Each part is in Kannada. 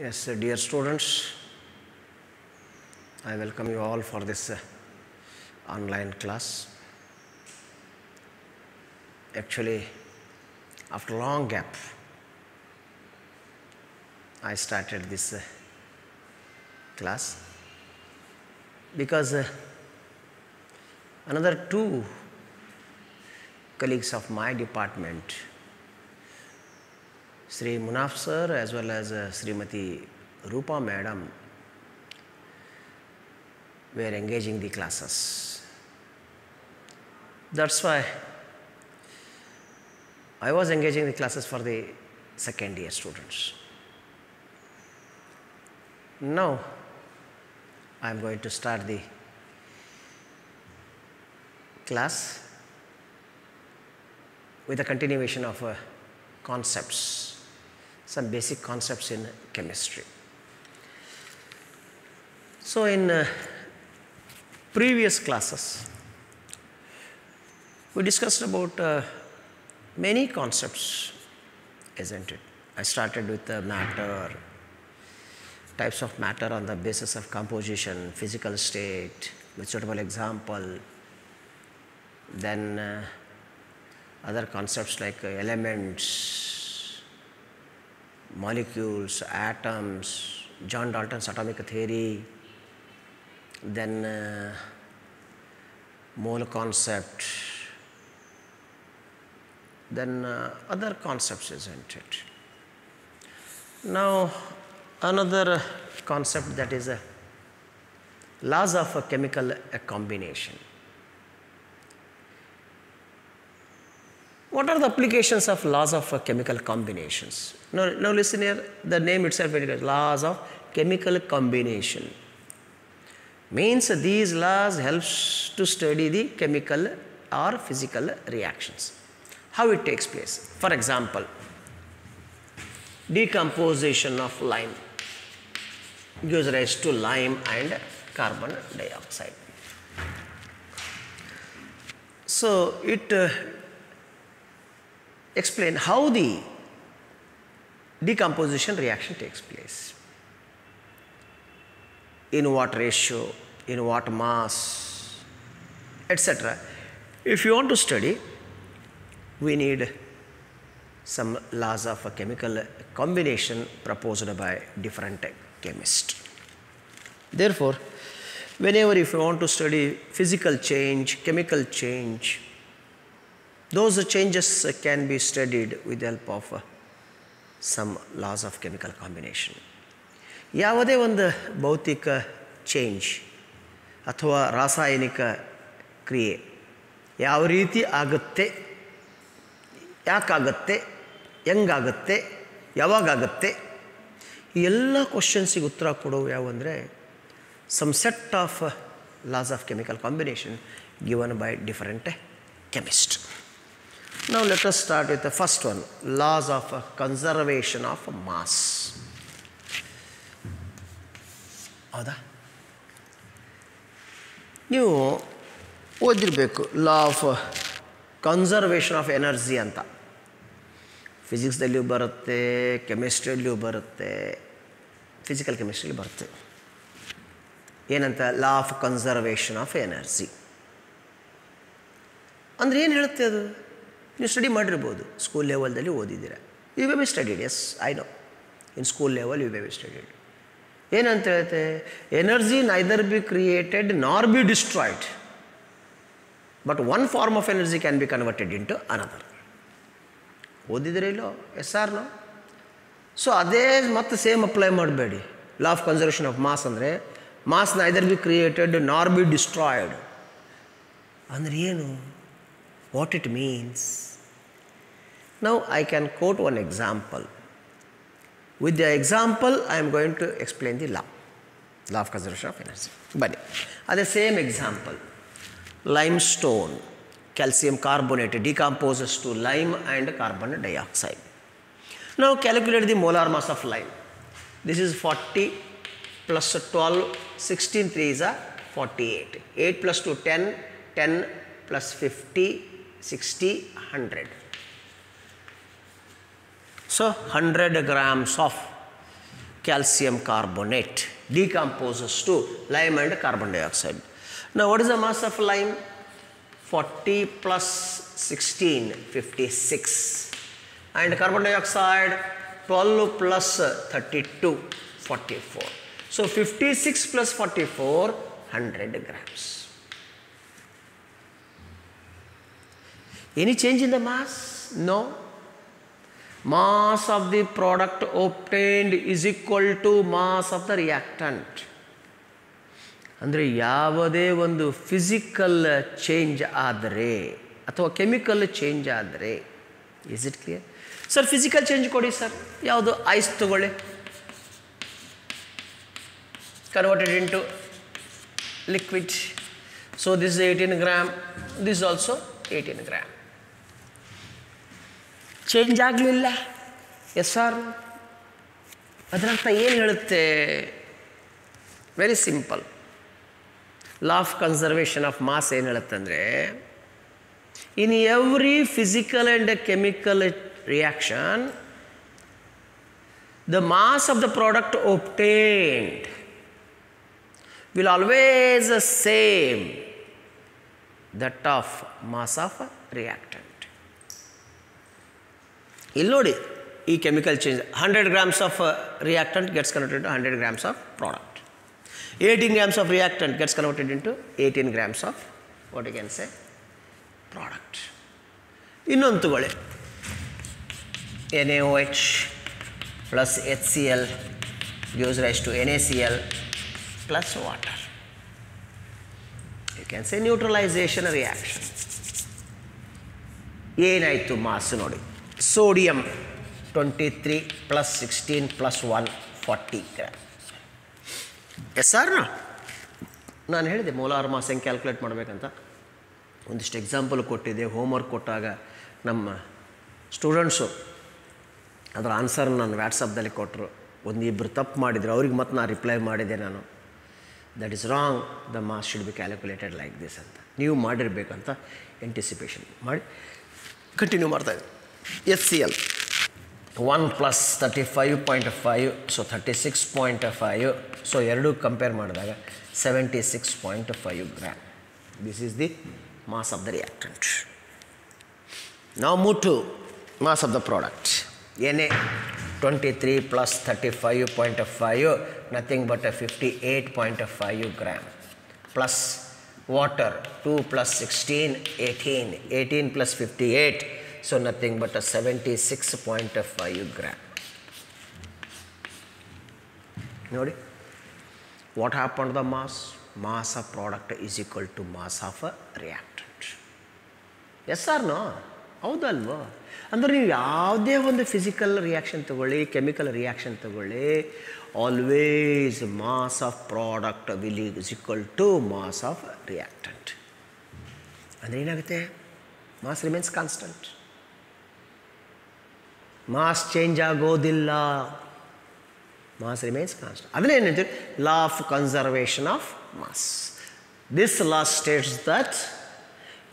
Yes, uh, dear students, I welcome you all for this uh, online class. Actually, after long gap, I started this uh, class because uh, another two colleagues of my department Sri Munaf sir as well as uh, Srimati Rupa madam were engaging the classes. That's why I was engaging the classes for the second year students. Now I am going to start the class with a continuation of uh, concepts, some basic concepts in chemistry. So, in uh, previous classes, we discussed about uh, many concepts, isn't it? I started with the matter, types of matter on the basis of composition, physical state, with suitable example, then uh, other concepts like uh, elements, molecules, atoms, John Dalton's atomic theory, then uh, mole concept, then uh, other concepts, isn't it? Now, another concept that is a laws of a chemical a combination. What are the applications of laws of uh, chemical combinations? Now, now listen here, the name itself good, laws of chemical combination. Means these laws helps to study the chemical or physical reactions. How it takes place. For example, decomposition of lime gives rise to lime and carbon dioxide. So it uh, explain how the decomposition reaction takes place. In what ratio, in what mass, etc. If you want to study, we need some laws of a chemical combination proposed by different chemists. Therefore, whenever if you want to study physical change, chemical change, those changes can be studied with the help of uh, some laws of chemical combination. ಯಾವುದೇ ಒಂದು ಭೌತಿಕ ಚೇಂಜ್ ಅಥವಾ ರಾಸಾಯನಿಕ ಕ್ರಿಯೆ ಯಾವ ರೀತಿ ಆಗುತ್ತೆ ಯಾಕಾಗತ್ತೆ ಹೆಂಗಾಗತ್ತೆ ಯಾವಾಗತ್ತೆ ಈ ಎಲ್ಲ ಕ್ವಶನ್ಸಿಗೆ ಉತ್ತರ ಕೊಡೋವು ಯಾವುವಂದರೆ some set of laws of chemical combination given by different chemist Now let us start with the first one. Laws of conservation of mass. ಹೌದಾ? ನೀವು ಓದಿರಬೇಕು law of conservation of energy ಅಂತ. ಫಿಸಿಕ್ಸ್ದಲ್ಲಿಯೂ ಬರುತ್ತೆ ಕೆಮಿಸ್ಟ್ರಿಯಲ್ಲಿಯೂ ಬರುತ್ತೆ ಫಿಸಿಕಲ್ ಕೆಮಿಸ್ಟ್ರಿಲಿ ಬರುತ್ತೆ. ಏನಂತ? Law of conservation of energy ಅಂದರೆ ಏನು ಹೇಳುತ್ತೆ ಅದು? ನೀವು ಸ್ಟಡಿ ಮಾಡಿರ್ಬೋದು. ಸ್ಕೂಲ್ ಲೆವೆಲ್ದಲ್ಲಿ ಓದಿದ್ದೀರ. You may be studied yes I know in school level you may be studied ಏನಂತ ಹೇಳುತ್ತೆ energy neither be created nor be destroyed but one form of energy can be converted into another ಓದಿದ್ರೆ ಇಲ್ಲೋ? ಎಸ್ ಆರ್ ನೋ ಸೊ ಅದೇ ಮತ್ತೆ ಸೇಮ್ ಅಪ್ಲೈ ಮಾಡಬೇಡಿ. Law of conservation of mass ಅಂದರೆ mass neither be created nor be destroyed ಅಂದರೆ ಏನು? What it means. Now I can quote one example. With the example, I am going to explain the law, law of conservation of energy. But at the same example, limestone, calcium carbonate decomposes to lime and carbon dioxide. Now calculate the molar mass of lime. This is 40 plus 12, 16, 3 is a 48. 8 plus 2, 10, 10 plus 50, 60, 100. So 100 grams of calcium carbonate decomposes to lime and carbon dioxide. Now, what is the mass of lime? 40 plus 16, 56. And carbon dioxide, 12 plus 32, 44. So, 56 plus 44, 100 grams. Any change in the mass? No. Mass of the product obtained is equal to mass of the reactant. ಅಂದರೆ ಯಾವುದೇ ಒಂದು ಫಿಸಿಕಲ್ ಚೇಂಜ್ ಆದರೆ ಅಥವಾ ಕೆಮಿಕಲ್ ಚೇಂಜ್ ಆದರೆ is it clear sir physical change ಕೊಡಿ ಸರ್ ಯಾವುದು? ಐಸ್ ತಗೊಳ್ಳಿ. Converted into liquid so this eighteen gram this also eighteen gram change ಆಗಲಿಲ್ಲ ಎಸ್ ಆರ್ ಅದರರ್ಥ ಏನು ಹೇಳುತ್ತೆ very simple law of conservation of mass ಏನು ಹೇಳುತ್ತಂದರೆ in every physical and chemical reaction the mass of the product obtained will always same that of mass of reactant ಇಲ್ಲಿ ನೋಡಿ ಈ chemical change hundred grams of reactant gets converted to hundred grams of product eighteen grams of reactant gets converted into eighteen grams of what you can say product ಇನ್ನೊಂದು ತಗೊಳ್ಳಿ N A O H plus H C L gives rise to N A C L plus water you can say neutralisation reaction ಏನಾಯಿತು ಮಾಸ್ ನೋಡಿ sodium twenty three plus sixteen plus one forty gram yes or ನಾನು ಹೇಳಿದೆ ಮೋಲಾರ್ ಮಾಸ್ ಹೆಂಗೆ ಕ್ಯಾಲ್ಕುಲೇಟ್ ಮಾಡಬೇಕಂತ. ಒಂದಿಷ್ಟು ಎಕ್ಸಾಂಪಲ್ ಕೊಟ್ಟಿದ್ದೆ ಹೋಮ್ವರ್ಕ್ ಕೊಟ್ಟಾಗ ನಮ್ಮ ಸ್ಟೂಡೆಂಟ್ಸು ಅದರ ಆನ್ಸರ್ ನಾನು ವ್ಯಾಟ್ಸಪ್ದಲ್ಲಿ ಕೊಟ್ಟರು ಒಂದು ಇಬ್ಬರು ತಪ್ಪು ಮಾಡಿದರು ಅವ್ರಿಗೆ ಮತ್ತೆ ನಾನು ರಿಪ್ಲೈ ಮಾಡಿದೆ ನಾನು. That is wrong the mass should be calculated like this ಅಂತ. ನೀವು ಮಾಡಿರಬೇಕಂತ ಎಂಟಿಸಿಪೇಷನ್ ಮಾಡಿ. ಕಂಟಿನ್ಯೂ ಮಾಡ್ತಾಯಿದ್ದೆ S C L one plus thirty five point five so thirty six point five so ಎರಡೂ ಕಂಪೇರ್ ಮಾಡಿದಾಗ seventy six point five gram this is the mass of the reactant ನಾವು ಮೂಟು ಮಾಸ್ ಆಫ್ ದ ಪ್ರಾಡಕ್ಟ್ ಏನೇ twenty three plus thirty five point five nothing but fifty eight point five gram plus water two plus sixteen eighteen eighteen plus fifty eight so nothing but seventy six point five what ನೋಡಿ what the the mass mass product product is to to mass of reactant. Yes or no ಹೌದಲ್ವೋ? ಅಂದರೆ ನೀವು ಯಾವುದೇ ಒಂದು ಫಿಸಿಕಲ್ ರಿಯಾಕ್ಷನ್ ತಗೊಳ್ಳಿ ಕೆಮಿಕಲ್ ರಿಯಾಕ್ಷನ್ ತಗೊಳ್ಳಿ always mass of product will is equal to mass of reactant ಅಂದರೆ ಏನಾಗುತ್ತೆ? Mass remains constant mass change ಆಗೋದಿಲ್ಲ ಮಾಸ್ ರಿಮೇನ್ಸ್ ಕಾನ್ಸ್ಟಂಟ್ ಅದನ್ನೇ ಏನಂತೀವಿ law of conservation of mass this law states that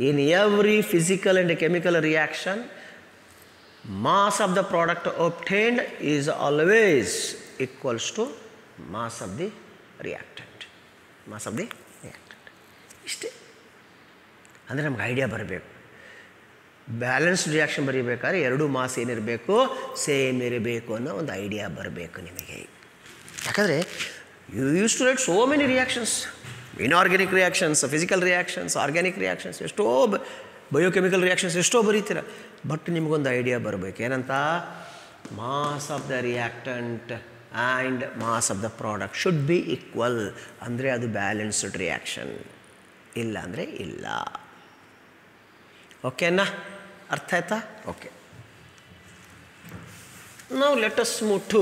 in every physical and chemical reaction mass of the product obtained is always equals to mass of the reactant mass of the reactant ಇಷ್ಟೇ ಅಂದರೆ ನಮ್ಗೆ ಐಡಿಯಾ ಬರಬೇಕು ಬ್ಯಾಲೆನ್ಸ್ಡ್ ರಿಯಾಕ್ಷನ್ ಬರೀಬೇಕಾದ್ರೆ ಎರಡು ಮಾಸ್ ಏನಿರಬೇಕು? ಸೇಮ್ ಇರಬೇಕು ಅನ್ನೋ ಒಂದು ಐಡಿಯಾ ಬರಬೇಕು ನಿಮಗೆ. ಯಾಕಂದರೆ you use to write so many reactions inorganic reactions physical reactions organic reactions ಎಷ್ಟೋ ಬಯೋಕೆಮಿಕಲ್ ರಿಯಾಕ್ಷನ್ಸ್ ಎಷ್ಟೋ ಬರೀತೀರ. ಬಟ್ ನಿಮಗೊಂದು ಐಡಿಯಾ ಬರಬೇಕು. ಏನಂತ? Mass of the reactant and mass of the product should be equal ಅಂದರೆ ಅದು ಬ್ಯಾಲೆನ್ಸ್ಡ್ ರಿಯಾಕ್ಷನ್ ಇಲ್ಲ ಅಂದರೆ ಇಲ್ಲ. ಓಕೆನಾ ಅರ್ಥ ಆಯ್ತಾ? ಓಕೆ ನಾವು let's move to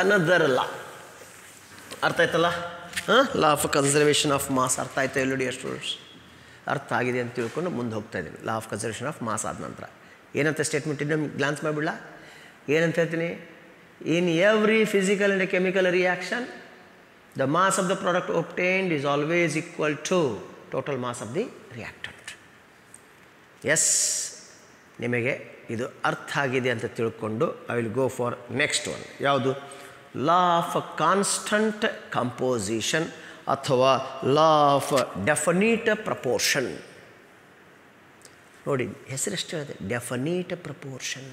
another law ಅರ್ಥ ಆಯ್ತಲ್ಲ? ಹಾಂ? Law of conservation of mass ಅರ್ಥ ಆಯ್ತಾ ಎಲ್ಲೋಡಿ ಸ್ಟೂಡೆಂಟ್ಸ್ ಅರ್ಥ ಆಗಿದೆ ಅಂತ ತಿಳ್ಕೊಂಡು ಮುಂದೆ ಹೋಗ್ತಾ ಇದ್ದೀವಿ law of conservation of mass ಆದ ನಂತರ. ಏನಂತ ಸ್ಟೇಟ್ಮೆಂಟ್ ಇನ್ನೊಮ್ಮೆ ಗ್ಲಾನ್ಸ್ ಮಾಡಿಬಿಡಲ್ಲ ಏನಂತ ಹೇಳ್ತೀನಿ? In every physical and chemical reaction the mass of the product obtained is always equal to total mass of the reactants ನಿಮಗೆ ಇದು ಅರ್ಥ ಆಗಿದೆ ಅಂತ ತಿಳ್ಕೊಂಡು I will go for next one ಯಾವುದು? ಲಾ ಆಫ್ ಕಾನ್ಸ್ಟಂಟ್ ಕಂಪೋಸಿಷನ್ ಅಥವಾ ಲಾ ಆಫ್ ಡೆಫನೀಟ್ ಪ್ರಪೋರ್ಷನ್ ನೋಡಿ, ಹೆಸರೆಷ್ಟು ಹೇಳಿದೆ ಡೆಫನೀಟ್ ಪ್ರಪೋರ್ಷನ್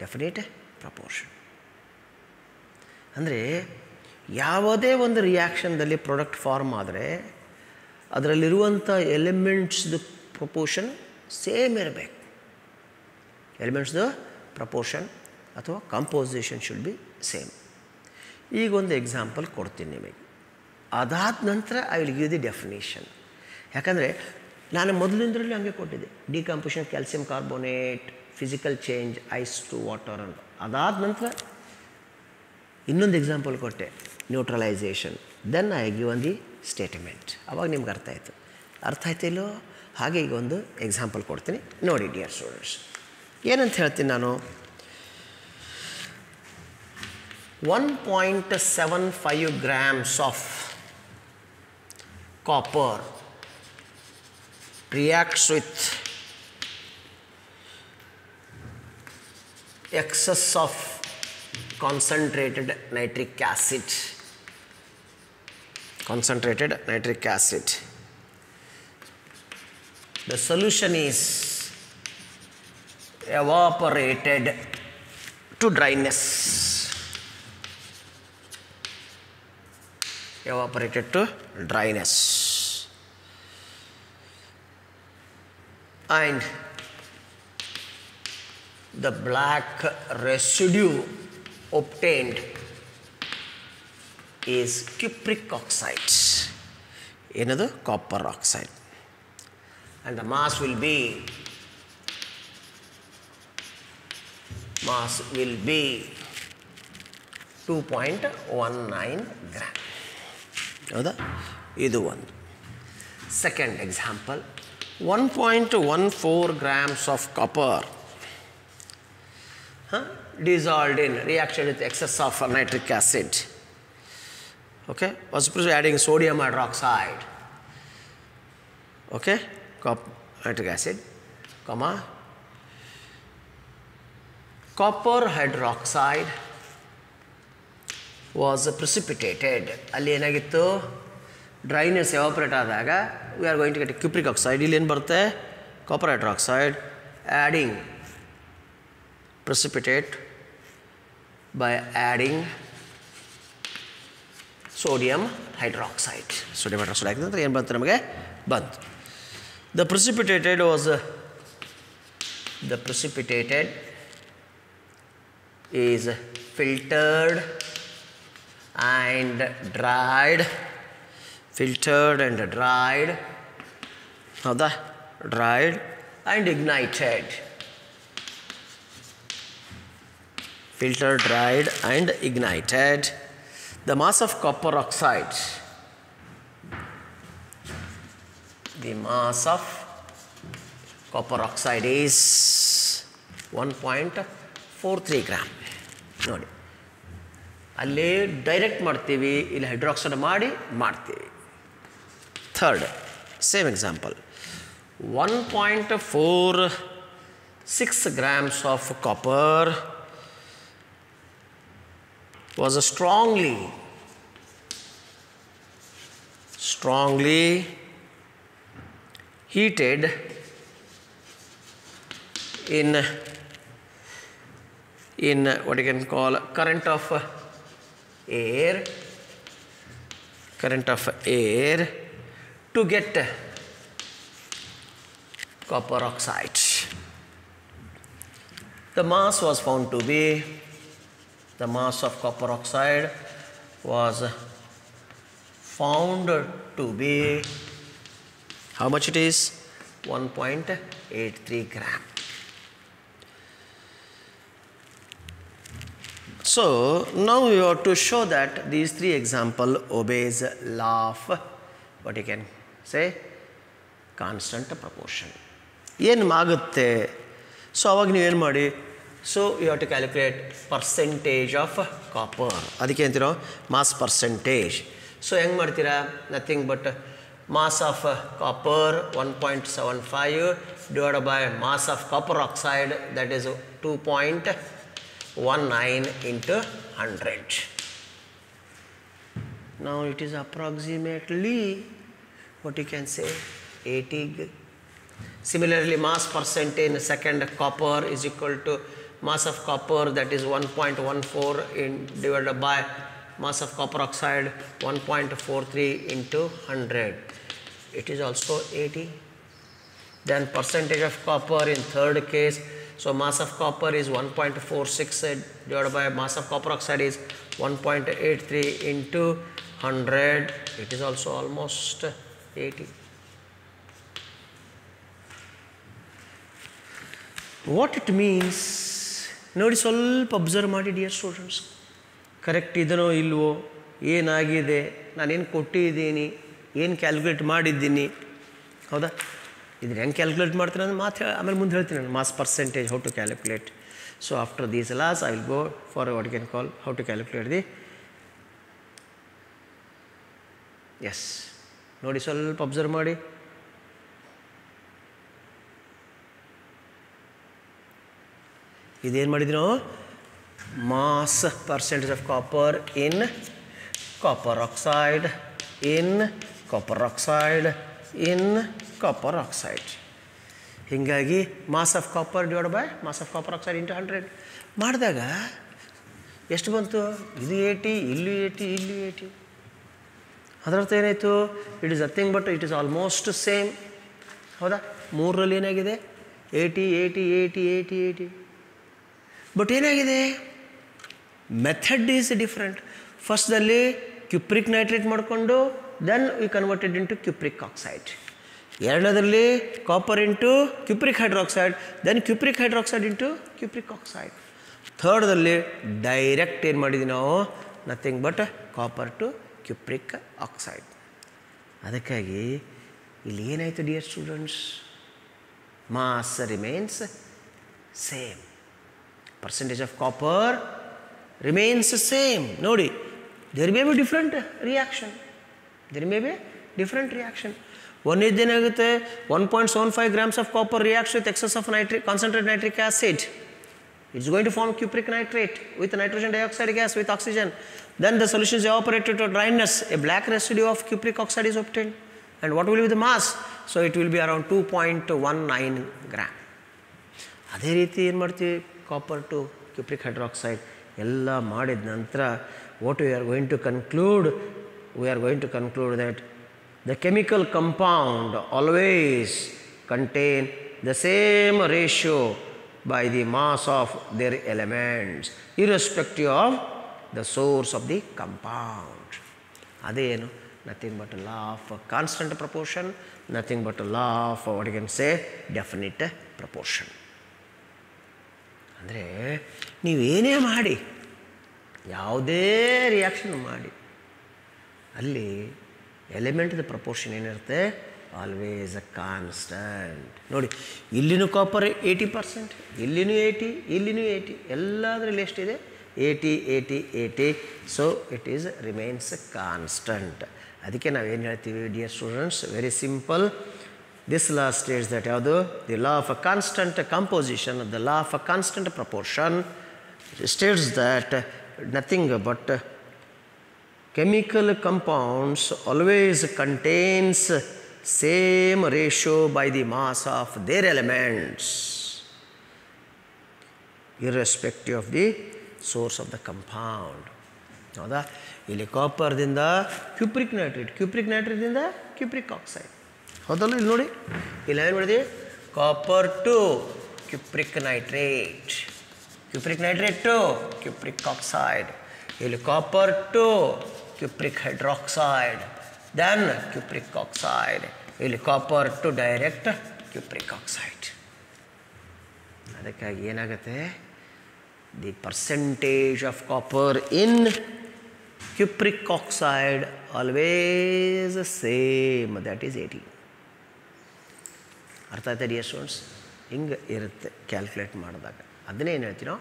ಡೆಫಿನೇಟ್ ಪ್ರಪೋರ್ಷನ್ ಅಂದರೆ ಯಾವುದೇ ಒಂದು ರಿಯಾಕ್ಷನ್ದಲ್ಲಿ ಪ್ರಾಡಕ್ಟ್ ಫಾರ್ಮ್ ಆದರೆ, ಅದರಲ್ಲಿರುವಂಥ ಎಲಿಮೆಂಟ್ಸ್ದು ಪ್ರಪೋರ್ಷನ್ ಸೇಮ್ ಇರಬೇಕು ಎಲಿಮೆಂಟ್ಸ್ದು ಪ್ರಪೋರ್ಷನ್ ಅಥವಾ ಕಾಂಪೋಸಿಷನ್ ಶುಡ್ ಬಿ ಸೇಮ್ ಈಗ ಒಂದು ಎಕ್ಸಾಂಪಲ್ ಕೊಡ್ತೀನಿ ನಿಮಗೆ. ಅದಾದ ನಂತರ I will give the definition ಯಾಕಂದರೆ ನಾನು ಮೊದಲಿಂದರಲ್ಲಿ ಹಂಗೆ ಕೊಟ್ಟಿದ್ದೆ. Decomposition calcium carbonate physical change ice to water ಅಂತ. ಅದಾದ ನಂತರ ಇನ್ನೊಂದು ಎಕ್ಸಾಂಪಲ್ ಕೊಟ್ಟೆ neutralisation then I give one the statement ಅವಾಗ ನಿಮ್ಗೆ ಅರ್ಥ ಆಯಿತು. ಅರ್ಥ ಆಯ್ತು ಇಲ್ಲೋ ಹಾಗೆ ಈಗ ಒಂದು ಎಕ್ಸಾಂಪಲ್ ಕೊಡ್ತೀನಿ. ನೋಡಿ ಡಿಯರ್ ಸ್ಟೂಡೆಂಟ್ಸ್ ಏನಂತ ಹೇಳ್ತೀನಿ ನಾನು? One point seven five grams of copper reacts with excess of concentrated nitric acid concentrated nitric acid the solution is evaporated to dryness. Evaporated to dryness. And the black residue obtained is cupric oxide. another copper oxide and the mass will be mass will be 2.19 gram ಹೌದಾ ಇದು ಒಂದು second example one point one four grams of copper dissolved in reaction with excess of nitric acid. Okay, was supposed to adding sodium hydroxide. Okay, Cop- nitric acid, comma, copper hydroxide was precipitated. ಅಲ್ಲಿ ಏನಾಗಿತ್ತು ಡ್ರೈನೆಸ್ ಎವಾಪ್ರೇಟ್ ಆದಾಗ we are going to get cupric oxide ಇಲ್ಲಿ ಏನು ಬರುತ್ತೆ copper hydroxide adding precipitate by adding sodium hydroxide. Sodium hydroxide ಹಾಕಿದ ನಂತರ ಏನು ಬಂತು ನಮಗೆ ಬಂತು The precipitated was uh, the precipitated is filtered and dried filtered and dried now the dried and ignited. Filtered dried and ignited. The mass of copper oxide the mass of copper oxide is 1.43 gram. ನೋಡಿ ಅಲ್ಲೇ ಡೈರೆಕ್ಟ್ ಮಾಡ್ತೀವಿ ಇಲ್ಲಿ ಹೈಡ್ರಾಕ್ಸೈಡ್ ಮಾಡಿ ಮಾಡ್ತೀವಿ third same example one point four six grams of copper was strongly strongly heated in in what you can call current of air current of air to get copper oxide. The mass was found to be the mass of copper oxide was found to be how much it is 1.83 gram so now we have to show that these three example obeys law of what you can say constant proportion yen ಏನು so ಸೊ ಅವಾಗ ನೀವೇನು ಮಾಡಿ so you have to calculate percentage of copper ಅದಕ್ಕೆ ಅಂತೀರೋ ಮಾಸ್ ಪರ್ಸೆಂಟೇಜ್ ಸೊ ಹೆಂಗೆ ಮಾಡ್ತೀರಾ nothing but mass of uh, copper 1.75 divided by mass of copper oxide that is 2.19 into 100. Now it is approximately what you can say 80 Similarly, mass percent in second copper is equal to mass of copper that is 1.14 in divided by mass of copper oxide 1.43 into 100. It is also 80. Then percentage of copper in third case. So mass of copper is 1.46 uh, divided by mass of copper oxide is 1.83 into 100. It is also almost 80. What it means ನೋಡಿ ಸ್ವಲ್ಪ ಅಬ್ಸರ್ವ್ ಮಾಡಿ ಡಿಯರ್ ಸ್ಟೂಡೆಂಟ್ಸ್ ಕರೆಕ್ಟ್ ಇದನೋ ಇಲ್ವೋ, ಏನಾಗಿದೆ, ನಾನೇನು ಕೊಟ್ಟಿದ್ದೀನಿ, ಏನು ಕ್ಯಾಲ್ಕುಲೇಟ್ ಮಾಡಿದ್ದೀನಿ. ಹೌದಾ? ಇದನ್ನ ಹೆಂಗೆ ಕ್ಯಾಲ್ಕುಲೇಟ್ ಮಾಡ್ತೀನಿ ಅಂದ್ರೆ ಮಾತು ಹೇಳಿ ಆಮೇಲೆ ಮುಂದೆ ಹೇಳ್ತೀನಿ ನಾನು, mass percentage how to calculate. So after these laws I will go for what can call how to calculate the yes ನೋಡಿ, ಸ್ವಲ್ಪ ಅಬ್ಸರ್ವ್ ಮಾಡಿ. ಇದೇನು ಮಾಡಿದ್ವಿ ನಾವು mass percentage of copper in copper oxide in copper oxide in copper oxide ಹೀಗಾಗಿ mass of copper divide by mass of copper oxide into hundred ಮಾಡಿದಾಗ ಎಷ್ಟು ಬಂತು? ಇದು ಏಯ್ಟಿ ಇಲ್ಲೂ ಏಯ್ಟಿ ಇಲ್ಲೂ ಏಯ್ಟಿ ಅದರರ್ಥ ಏನಾಯಿತು? It is nothing but it is almost same ಹೌದಾ? ಮೂರರಲ್ಲಿ ಏನಾಗಿದೆ? Eighty eighty eighty eighty eighty but ಏನಾಗಿದೆ? ಮೆಥಡ್ ಈಸ್ ಡಿಫ್ರೆಂಟ್ ಫಸ್ಟ್ದಲ್ಲಿ ಕ್ಯುಪ್ರಿಕ್ ನೈಟ್ರೇಟ್ ಮಾಡಿಕೊಂಡು then we converted into cupric oxide ಎರಡನೇದರಲ್ಲಿ copper into cupric hydroxide then cupric hydroxide into cupric oxide ಥರ್ಡ್ದಲ್ಲಿ direct ಏನು ಮಾಡಿದ್ವಿ ನಾವು nothing but copper to cupric oxide ಅದಕ್ಕಾಗಿ ಇಲ್ಲಿ ಏನಾಯಿತು dear students mass remains same percentage of copper remains the same. Nodi, there may be different reaction. There may be different reaction. One is ಏನಾಗುತ್ತೆ one point seven five grams of copper reacts with excess of nitric concentrate nitric acid it's going to form cupric nitrate with nitrogen dioxide gas with oxygen then the solution is evaporated to dryness a black residue of cupric oxide is obtained and what will be the mass so it will be around 2.19 gram ಅದೇ ರೀತಿ ಏನು ಮಾಡ್ತೀವಿ ಕಾಪರ್ ಟು ಕ್ಯೂಪ್ರಿಕ್ ಹೈಡ್ರಾಕ್ಸೈಡ್ ಎಲ್ಲ ಮಾಡಿದ ನಂತರ what we are going to conclude we are going to conclude that the chemical compound always contain the same ratio by the mass of their elements irrespective of the source of the compound ಅದೇನು nothing but law of constant proportion nothing but law of what can say definite proportion ಅಂದರೆ ನೀವೇನೇ ಮಾಡಿ, ಯಾವುದೇ ರಿಯಾಕ್ಷನ್ ಮಾಡಿ, ಅಲ್ಲಿ ಎಲಿಮೆಂಟ್ದ ಪ್ರಪೋರ್ಷನ್ ಏನಿರುತ್ತೆ? ಆಲ್ವೇಸ್ ಅ ಕಾನ್ಸ್ಟಂಟ್ ನೋಡಿ, ಇಲ್ಲಿನೂ ಕಾಪರ್ ಏಯ್ಟಿ ಪರ್ಸೆಂಟ್ ಇಲ್ಲಿನೂ ಏಯ್ಟಿ ಇಲ್ಲಿನೂ ಏಯ್ಟಿ ಎಲ್ಲದರಲ್ಲಿ ಎಷ್ಟಿದೆ? Eighty eighty eighty so it is remains constant ಅದಕ್ಕೆ ನಾವೇನು ಹೇಳ್ತೀವಿ dear students very simple this law states that ಯಾವುದು the law of a constant composition the law of a constant proportion states that nothing but chemical compounds always contains same ratio by the mass of their elements irrespective of the source of the compound ಹೌದಾ ಇಲ್ಲಿ ಕಾಪರ್ದಿಂದ cupric nitrate cupric ನೈಟ್ರೇಟ್ದಿಂದ cupric oxide ಹೌದಲ್ಲ ಇಲ್ಲಿ ನೋಡಿ ಇಲ್ಲಿ ಏನು ಮಾಡಿದ್ವಿ copper to cupric nitrate cupric nitrate to cupric oxide ಇಲ್ಲಿ copper to cupric hydroxide then cupric oxide ಇಲ್ಲಿ copper to direct cupric oxide ಅದಕ್ಕಾಗಿ ಏನಾಗುತ್ತೆ the percentage of copper in cupric oxide always same that is eighty ಅರ್ಥ ಆಯ್ತಾ ಡಿಯರ್ ಸ್ಟೂಡೆಂಟ್ಸ್ ಹಿಂಗೆ ಇರುತ್ತೆ ಕ್ಯಾಲ್ಕುಲೇಟ್ ಮಾಡಿದಾಗ. ಅದನ್ನೇ ಏನು ಹೇಳ್ತೀನೋ?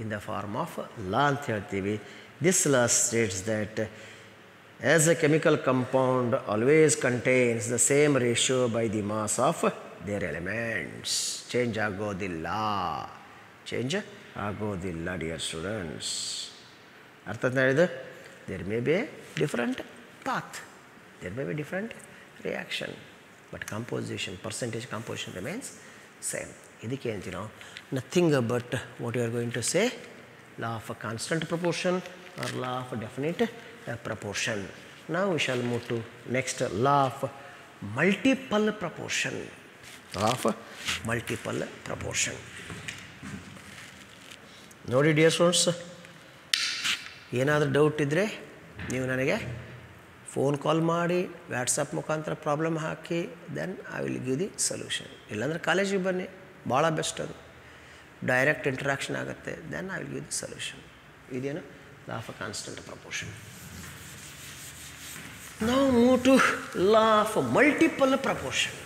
In the form of law ಅಂತ ಹೇಳ್ತೀವಿ. This law states that as a chemical compound always contains the same ratio by the mass of their elements change ಆಗೋದಿಲ್ಲ. ಚೇಂಜ್ ಆಗೋದಿಲ್ಲ ಡಿಯರ್ ಸ್ಟೂಡೆಂಟ್ಸ್ ಅರ್ಥ ಹೇಳಿದು there may be different path there may be different reaction but composition percentage composition remains same ಇದಕ್ಕೆ ಅಂತೀವಿ ನಾವು nothing but what you are going to say law of a constant proportion or law of definite proportion ನಾವು we shall move to next law of multiple proportion of multiple proportion ನೋಡಿ ಡಿಯರ್ ಸ್ಟೂಡೆಂಟ್ಸ್ ಏನಾದರೂ ಡೌಟ್ ಇದ್ದರೆ ನೀವು ನನಗೆ ಫೋನ್ ಕಾಲ್ ಮಾಡಿ ವ್ಯಾಟ್ಸಪ್ ಮುಖಾಂತರ problem hockey then I will give the solution ಇಲ್ಲಾಂದರೆ ಕಾಲೇಜಿಗೆ ಬನ್ನಿ, ಭಾಳ ಬೆಸ್ಟ್ ಅದು. ಡೈರೆಕ್ಟ್ ಇಂಟ್ರಾಕ್ಷನ್ ಆಗುತ್ತೆ then I will give the solution ಇದೇನು? Law of a constant proportion ನಾವು move to law of multiple proportion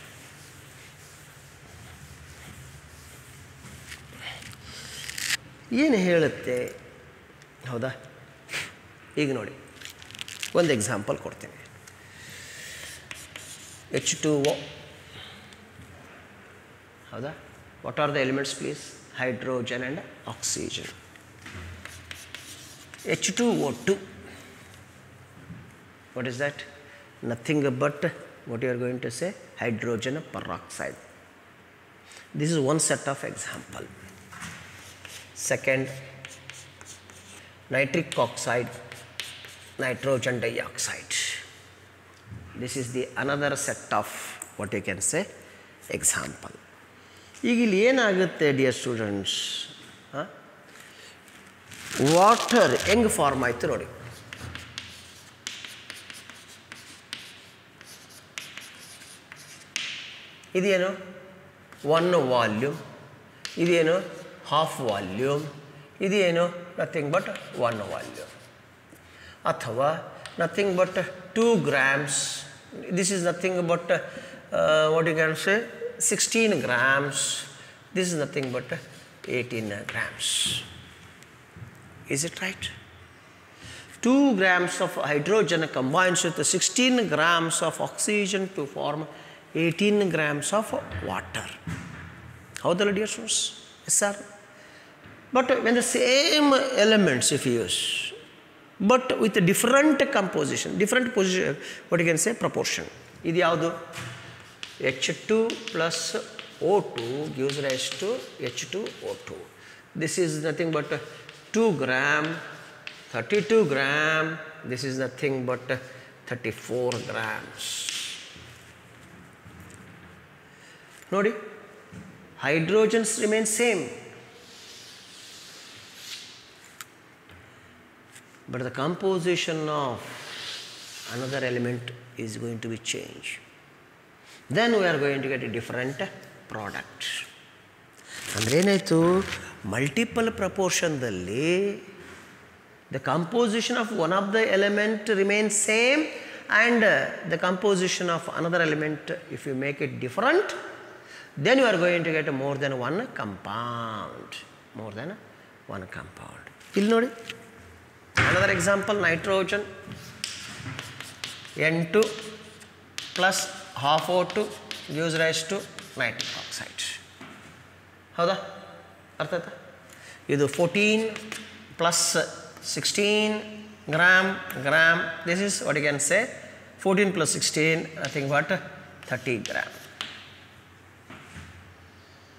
ಏನು ಹೇಳುತ್ತೆ? ಹೌದಾ? ಈಗ ನೋಡಿ. ಒಂದು ಎಕ್ಸಾಂಪಲ್ ಕೊಡ್ತೀನಿ ಎಚ್ ಟು ಒ ಹೌದಾ what are the elements please hydrogen and oxygen H two O two what is that nothing but what you are going to say hydrogen peroxide this is one set of example Second, nitric oxide, nitrogen dioxide. This is the another set of what you can say example. ಈಗ ಇಲ್ಲಿ ಏನಾಗುತ್ತೆ ಡಿಯರ್ ಸ್ಟೂಡೆಂಟ್ಸ್ ವಾಟರ್ ಹೆಂಗೆ ಫಾರ್ಮ್ ಆಯಿತು ನೋಡಿ. ಇದೇನು? ಒನ್ ವಾಲ್ಯೂಮ್ ಇದೇನು? ಹಾಫ್ ವಾಲ್ಯೂಮ್ ಇದೇನು? ನಥಿಂಗ್ ಬಟ್ ಒನ್ ವಾಲ್ಯೂಮ್ ಅಥವಾ nothing but two grams this is nothing but what you can say sixteen grams this is nothing but eighteen grams is it right two grams of hydrogen combines with 16 grams of oxygen to form 18 grams of water. ಹೌದಲ್ಲ dear students yes sir but when the same elements if use but with different composition different position what you can say proportion ಇದು ಯಾವುದು H two plus O two gives rise to H two O two this is nothing but two gram thirty two gram this is nothing but thirty four grams ನೋಡಿ hydrogens remain same but the composition of another element is going to be changed then we are going to get a different product ಅಂದರೆ ಏನಾಯಿತು multiple ಪ್ರಪೋರ್ಷನ್ದಲ್ಲಿ the composition of one of the element remain same and the composition of another element if you make it different then you are going to get more than one compound more than one compound ಇಲ್ಲಿ ನೋಡಿ another example nitrogen n2 plus half O2 gives rise to nitric oxide ಹೌದಾ ಅರ್ಥ ಆಯ್ತಾ ಇದು fourteen plus sixteen gram gram this is what you can say fourteen plus sixteen nothing but thirty gram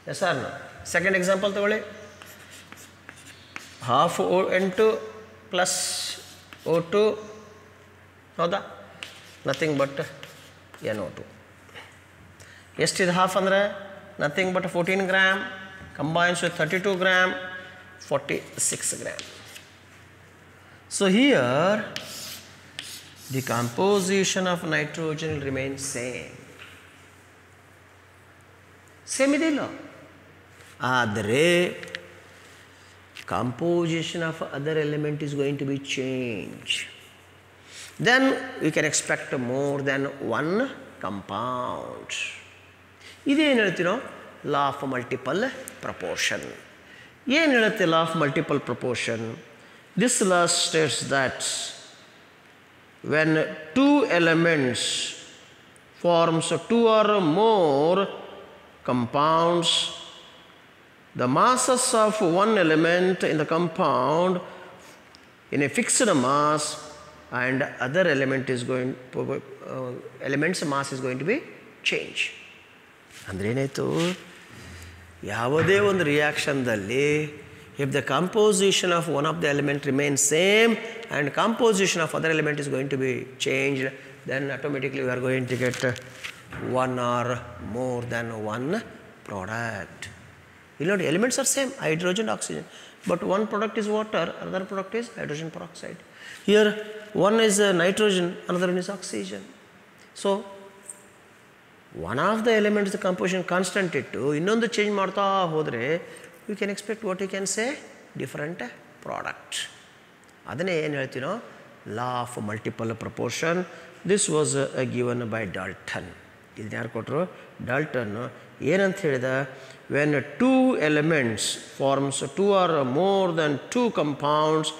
yes or no second example ತಗೊಳ್ಳಿ ಹಾಫ್ ಓ ಎಂಟು ಪ್ಲಸ್ ಓ ಟು ಹೌದಾ nothing but N O two ಎಷ್ಟಿದೆ ಹಾಫ್ ಅಂದರೆ nothing but fourteen gram combines with thirty two gram forty six gram so here the composition of nitrogen remain same same ಇದೆಯಲ್ಲ ಆದರೆ composition of other element is going to be changed. Then we can expect more than one compound. ಇದೇನು ಹೇಳ್ತೀವಿ ನಾವು ಲಾ ಆಫ್ ಮಲ್ಟಿಪಲ್ ಪ್ರಪೋರ್ಷನ್ ಏನು ಹೇಳುತ್ತೆ law of multiple proportion this law states that when two elements forms two or more compounds the masses of one element in the compound in a fixed mass and other element is going uh, element's mass is going to be change ಅಂದ್ರೆ ಏನಾಯಿತು ಯಾವುದೇ ಒಂದು ರಿಯಾಕ್ಷನ್ದಲ್ಲಿ if the composition of one of the element remain same and composition of other element is going to be changed then automatically we are going to get one or more than one product ಇಲ್ಲಿ ನೋಡಿ elements are same hydrogen oxygen but one product is water other product is hydrogen peroxide here one is nitrogen another one is oxygen so one of the elements composition constant ಇಟ್ಟು ಇನ್ನೊಂದು ಚೇಂಜ್ ಮಾಡ್ತಾ ಹೋದರೆ you can expect what you can say different product ಅದನ್ನೇ ಏನು ಹೇಳ್ತೀನೋ law of multiple proportion this was given by Dalton ಇದನ್ನ ಯಾರು ಕೊಟ್ಟರು ಡಾಲ್ಟನ್ನು ಏನಂತ ಹೇಳಿದ when two elements forms two or more than two compounds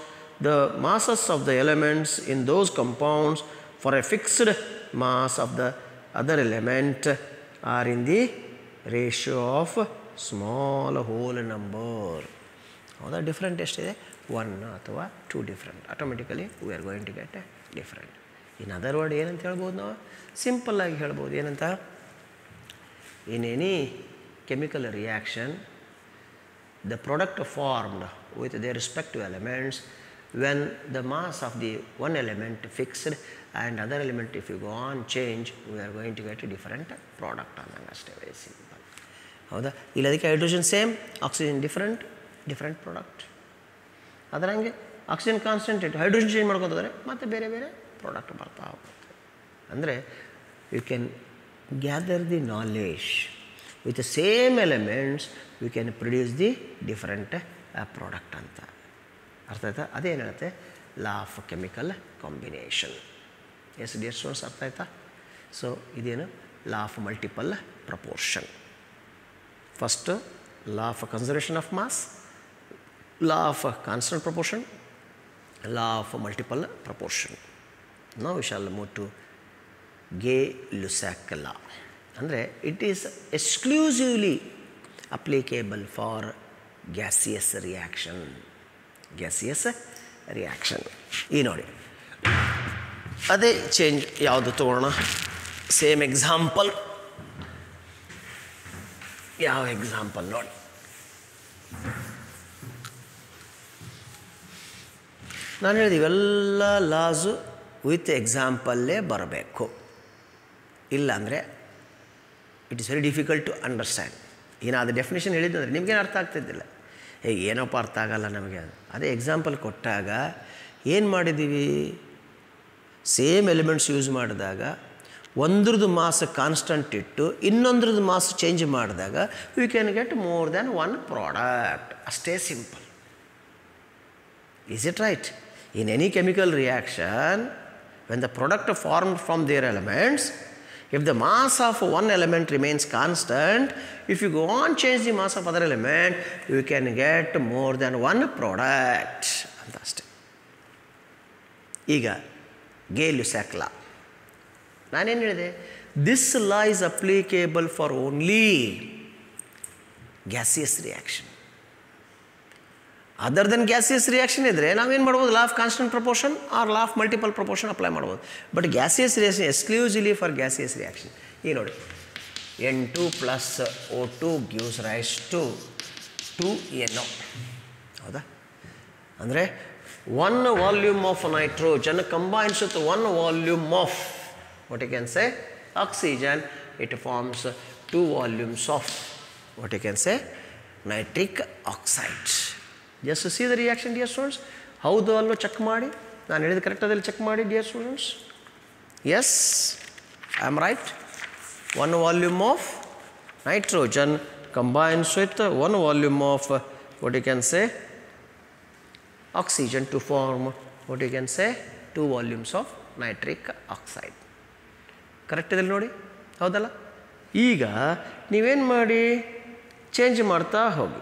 the masses of the elements in those compounds for a fixed mass of the other element are in the ratio of small whole number ಹೌದಾ ಡಿಫ್ರೆಂಟ್ ಎಷ್ಟಿದೆ ಒನ್ ಅಥವಾ two different automatically we are going to get a different in other word ಏನಂತ ಹೇಳ್ಬೋದು ನಾವು? ಸಿಂಪಲ್ಲಾಗಿ ಹೇಳ್ಬೋದು. ಏನಂತ? In any chemical reaction the product formed with they respective elements when the mass of the one element fixed and other element if you go on change we are going to get different product ಅನ್ನೋಂಗೆ ಅಷ್ಟೇ ವೆರಿ ಸಿಂಪಲ್ ಹೌದಾ? ಇಲ್ಲ, ಅದಕ್ಕೆ hydrogen same oxygen different different product ಅದರಂಗೆ oxygen concentrate hydrogen change ಮಾಡ್ಕೊತಂದ್ರೆ ಮತ್ತೆ ಬೇರೆ ಬೇರೆ ಪ್ರಾಡಕ್ಟ್ ಬರ್ತಾ ಹೋಗುತ್ತೆ ಅಂದರೆ you can gather the knowledge with same elements you can produce the different product ಅಂತ. ಅರ್ಥ ಆಯ್ತಾ? ಅದೇನು ಹೇಳುತ್ತೆ? Law of chemical combination yes dear students ಅರ್ಥ ಆಯ್ತಾ? ಸೊ ಇದೇನು? Law of multiple proportion first law of conservation of mass law of constant proportion law of multiple proportion ನಾವು we shall move to ಅಂದರೆ it is exclusively applicable for gaseous reaction gaseous reaction ಈ ನೋಡಿ. ಅದೇ ಚೇಂಜ್ ಯಾವುದು ತೊಗೊಳ್ಳೋಣ ಸೇಮ್ ಎಕ್ಸಾಂಪಲ್ ಯಾವ ಎಕ್ಸಾಂಪಲ್ ನೋಡಿ. ನಾನು ಹೇಳಿದೆ ಇವೆಲ್ಲ ಲಾಸು ವಿತ್ ಎಕ್ಸಾಂಪಲ್ಲೇ ಬರಬೇಕು. ಇಲ್ಲಾಂದರೆ it is very difficult to understand ಏನು ಅದು ಡೆಫಿನೇಷನ್ ಹೇಳಿದ್ದಂದ್ರೆ ನಿಮಗೇನು ಅರ್ಥ ಆಗ್ತಿದ್ದಿಲ್ಲ. ಏ ಏನಪ್ಪ ಅರ್ಥ ಆಗಲ್ಲ ನಮಗೆ ಅದು. ಅದೇ ಎಕ್ಸಾಂಪಲ್ ಕೊಟ್ಟಾಗ ಏನು ಮಾಡಿದ್ದೀವಿ ಸೇಮ್ ಎಲಿಮೆಂಟ್ಸ್ ಯೂಸ್ ಮಾಡಿದಾಗ ಒಂದ್ರದ್ದು ಮಾಸ್ ಕಾನ್ಸ್ಟಂಟ್ ಇಟ್ಟು ಇನ್ನೊಂದ್ರದ್ದು ಮಾಸ್ ಚೇಂಜ್ ಮಾಡಿದಾಗ you can get more than one product ಅಷ್ಟೇ simple is it right in any chemical reaction when the product formed from their elements if the mass of one element remains constant if you go on change the mass of other element you can get more than one product ಅಂತ ಅಷ್ಟೆ ಈಗ ಗೇಲ್ ಯುಸ್ಯಾಕ್ ಲಾ ನಾನೇನು ಹೇಳಿದೆ this law is applicable for only gaseous reaction other then gaseous reaction ಇದ್ದರೆ ನಾವೇನು ಮಾಡ್ಬೋದು? Law of constant proportion or law of multiple proportion apply ಮಾಡ್ಬೋದು. But gaseous reaction exclusively for gaseous reaction ಈ ನೋಡಿ. N two plus O two gives rise to two N ಹೌದಾ? ಅಂದರೆ one volume of nitrogen combines with one volume of what you can say oxygen it forms two volumes of what you can say nitric oxide just see the reaction dear students ಹೌದು ಅಲ್ಲೋ ಚೆಕ್ ಮಾಡಿ. ನಾನು ಹೇಳಿದ ಕರೆಕ್ಟದಲ್ಲಿ ಚೆಕ್ ಮಾಡಿ dear students yes I am right one volume of nitrogen combines with one volume of what you can say oxygen to form, what you can say, two volumes of nitric oxide. Correct ಇದಲ್ಲಿ ನೋಡಿ. ಹೌದಲ್ಲ? ಈಗ ನೀವೇನು ಮಾಡಿ? ಚೇಂಜ್ ಮಾಡ್ತಾ ಹೋಗಿ.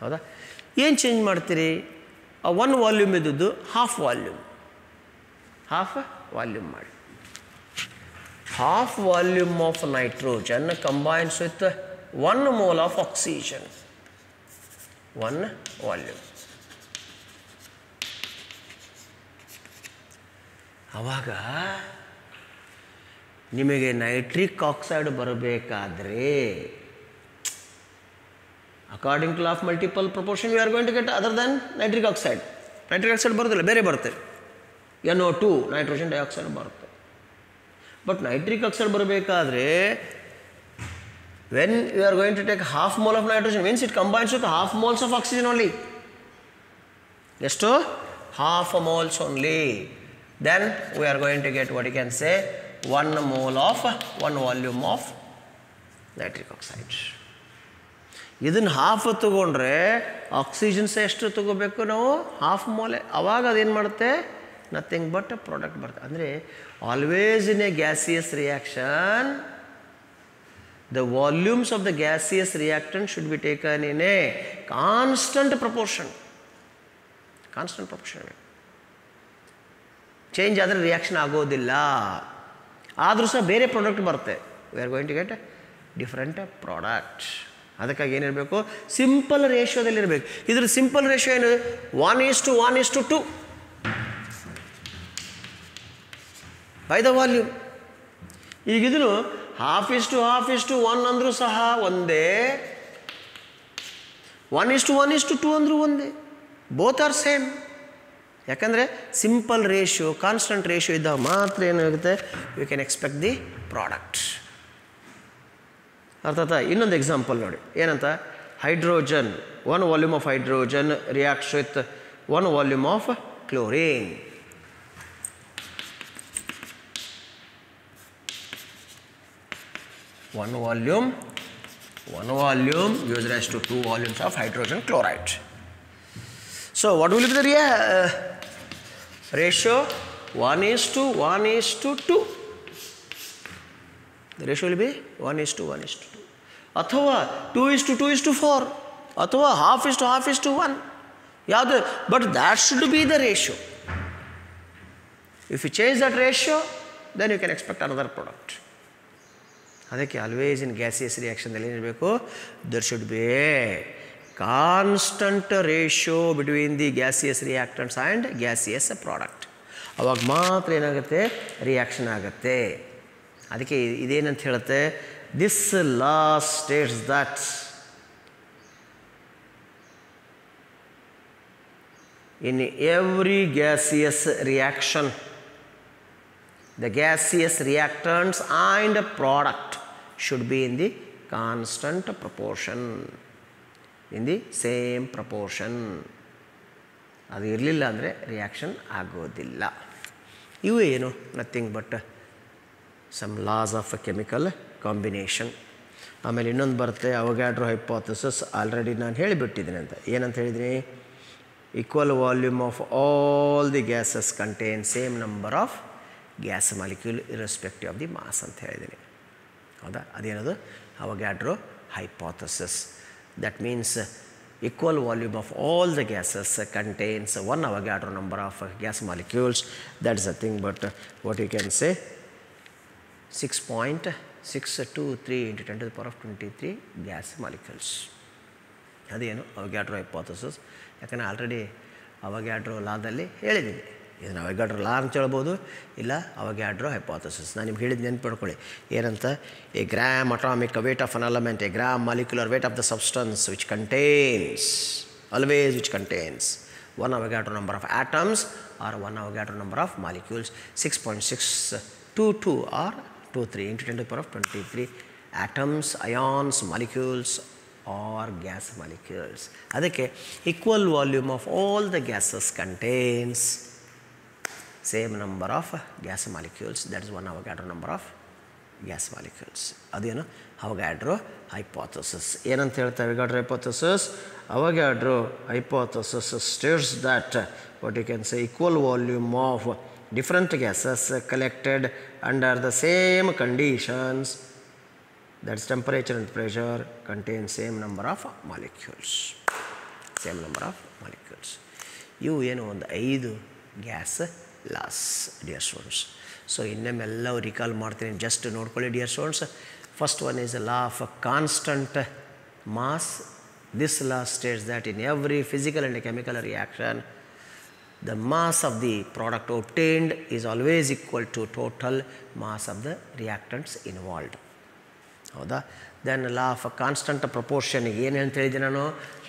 ಹೌದಾ? ಏನು ಚೇಂಜ್ ಮಾಡ್ತೀರಿ? ಒನ್ ವಾಲ್ಯೂಮ್ ಇದ್ದದ್ದು ಹಾಫ್ ವಾಲ್ಯೂಮ್ ಹಾಫ್ ವಾಲ್ಯೂಮ್ ಮಾಡಿ. Half volume of nitrogen combines with one mole of oxygen one volume ಆವಾಗ ನಿಮಗೆ ನೈಟ್ರಿಕ್ ಆಕ್ಸೈಡ್ ಬರಬೇಕಾದ್ರೆ according to law of multiple proportion you are going to get other than nitric oxide nitric oxide ಬರೋದಿಲ್ಲ ಬೇರೆ ಬರುತ್ತೆ N O two nitrogen dioxide ಬರುತ್ತೆ ಬಟ್ ನೈಟ್ರಿಕ್ ಆಕ್ಸೈಡ್ ಬರಬೇಕಾದ್ರೆ when you are going to take half mole of nitrogen means it combines with half moles of oxygen only ಎಷ್ಟು half moles only then we are going to get what you can say one mole of one volume of nitric oxide ಇದನ್ನು ಹಾಫ್ ತಗೊಂಡ್ರೆ ಆಕ್ಸಿಜನ್ಸ್ ಎಷ್ಟು ತಗೋಬೇಕು ನಾವು ಹಾಫ್ ಮೋಲೆ ಅವಾಗ ಅದೇನು ಮಾಡುತ್ತೆ? ನಥಿಂಗ್ ಬಟ್ ಪ್ರಾಡಕ್ಟ್ ಬರುತ್ತೆ. ಅಂದರೆ always in a gaseous reaction the volumes of the gaseous reactant should be taken in a constant proportion constant proportion change ಆದರೆ ರಿಯಾಕ್ಷನ್ ಆಗೋದಿಲ್ಲ. ಆದರೂ ಸಹ ಬೇರೆ ಪ್ರಾಡಕ್ಟ್ ಬರುತ್ತೆ. We are going to get different product ಅದಕ್ಕಾಗಿ ಏನಿರಬೇಕು ಸಿಂಪಲ್ ರೇಷಿಯೋದಲ್ಲಿರಬೇಕು ಇದ್ರ ಸಿಂಪಲ್ ರೇಷಿಯೋ ಏನು? One is to one is to two by the volume ಈಗಿದ್ರು half is to half is to one ಅಂದರೂ ಸಹ ಒಂದೇ. One is to one is to two ಅಂದರೂ ಒಂದೇ. ಬೋತ್ ಆರ್ ಸೇಮ್ ಯಾಕಂದರೆ ಸಿಂಪಲ್ ರೇಷಿಯೋ ಕಾನ್ಸ್ಟಂಟ್ ರೇಷಿಯೋ ಇದ್ದಾಗ ಮಾತ್ರ ಏನಾಗುತ್ತೆ? You can expect the product ಅರ್ಥ ಆಯ್ತಾ ಇನ್ನೊಂದು ಎಕ್ಸಾಂಪಲ್ ನೋಡಿ ಏನಂತ hydrogen one volume of hydrogen reacts with one volume of chlorine one volume one volume gives rise to two volumes of hydrogen chloride so what will be the rea- uh, ratio 1 is to 1 is to 2 the ratio will be 1 is to 1 is to 2 ಅಥವಾ two is to two is to four ಅಥವಾ half is to half is to one ಯಾವುದು but that should be the ratio if you change that ratio then you can expect another product ಅದಕ್ಕೆ ಆಲ್ವೇಸ್ ಇನ್ ಗ್ಯಾಸಿಯಸ್ ರಿಯಾಕ್ಷನ್ದಲ್ಲಿ ಏನಿರಬೇಕು there should be constant ratio between the gaseous reactants and gaseous product ಅವಾಗ ಮಾತ್ರ ಏನಾಗುತ್ತೆ? ರಿಯಾಕ್ಷನ್ ಆಗುತ್ತೆ. ಅದಕ್ಕೆ ಇದೇನಂತ ಹೇಳುತ್ತೆ? this laws states that in every gaseous reaction the gaseous reactants and product should be in the constant proportion in the same proportion ಅದು ಇರಲಿಲ್ಲ ಅಂದರೆ ರಿಯಾಕ್ಷನ್ ಆಗೋದಿಲ್ಲ ಇವು ಏನು nothing but some laws of chemical Combination ಆಮೇಲೆ ಇನ್ನೊಂದು ಬರುತ್ತೆ ಅವಗ್ಯಾಡ್ರೋ ಹೈಪಾಥಸಿಸ್ ಆಲ್ರೆಡಿ ನಾನು ಹೇಳಿಬಿಟ್ಟಿದ್ದೀನಿ ಅಂತ. ಏನಂತ ಹೇಳಿದ್ರಿ equal volume of all the gases contain same number of gas molecule irrespective of the mass ಅಂತ ಹೇಳಿದ್ದೀನಿ. ಹೌದಾ? ಅದೇನದು? Avogadro hypothesis that means equal volume of all the gases contains one Avogadro number of gas molecules that is a thing but what you can say six point six two three into ten to the power of twenty three gas molecules ಅದೇನು ಅವಗ್ಯಾಡ್ರೋ ಹೈಪಾಥಸಿಸ್ ಯಾಕಂದರೆ ಆಲ್ರೆಡಿ ಅವಗ್ಯಾಡ್ರೋ ಲಾದಲ್ಲಿ ಹೇಳಿದ್ದೀನಿ. ಇದನ್ನು ಅವಗ್ಯಾಡ್ರೋ ಲಾ ಅಂತ ಹೇಳ್ಬೋದು, ಇಲ್ಲ ಅವಗ್ಯಾಡ್ರೋ ಹೈಪಾಥಸಿಸ್ ನಾನು ನಿಮ್ಗೆ ಹೇಳಿದ್ದು ನೆನ್ಪು ಪಡ್ಕೊಳ್ಳಿ ಏನಂತ? A gram atomic weight of an element a gram molecular weight of the substance which contains always which contains one Avogadro number of atoms or one Avogadro number of molecules six point six two two or two three into ten to power of twenty three atoms ions molecules or gas molecules ಅದಕ್ಕೆ equal volume of all the gases contains same number of gas molecules that is one Avogadro number of gas molecules ಅದೇನು ಅವಗ್ಯಾಡ್ರೋ ಹೈಪಾಥಸಿಸ್ ಏನಂತ ಹೇಳ್ತಾರೆ Avogadro hypothesis Avogadro hypothesis states that what you can say equal volume of different gases collected under the same conditions that's temperature and pressure contain same number of molecules same number of molecules ಇವು ಏನು ಒಂದು ಐದು gas laws dear students so ಇನ್ನೊಮ್ಮೆಲ್ಲವೂ recall ಮಾಡ್ತೀನಿ ಜಸ್ಟ್ ನೋಡ್ಕೊಳ್ಳಿ dear students first one is a law of constant mass This law states that in every physical and chemical reaction, the mass of the product obtained is always equal to total mass of the reactants involved. ಹೌದಾ? ದೆನ್ ಲಾ ಆಫ್ ಕಾನ್ಸ್ಟಂಟ್ ಪ್ರಪೋರ್ಷನ್ಗೆ ಏನು ಅಂತ ಹೇಳಿದೆ ನಾನು?